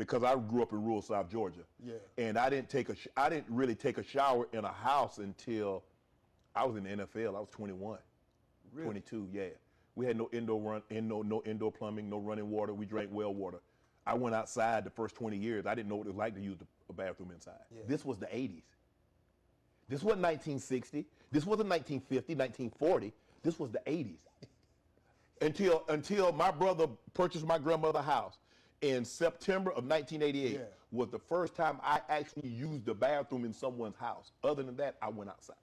because I grew up in rural South Georgia. Yeah. And I didn't take a sh- I didn't really take a shower in a house until I was in the NFL. I was 21. Really? 22, yeah. We had no indoor run, in no no indoor plumbing, no running water. We drank well water. I went outside the first 20 years. I didn't know what it was like to use the, a bathroom inside. Yeah. This was the 80s. This wasn't 1960. This wasn't 1950, 1940. This was the 80s. until until my brother purchased my grandmother's house in September of 1988 Yeah. was the first time I actually used the bathroom in someone's house. Other than that, I went outside.